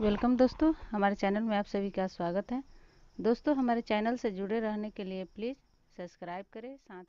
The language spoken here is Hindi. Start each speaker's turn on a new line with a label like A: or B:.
A: वेलकम दोस्तों, हमारे चैनल में आप सभी का स्वागत है। दोस्तों, हमारे चैनल से जुड़े रहने के लिए प्लीज़ सब्सक्राइब करें, साथ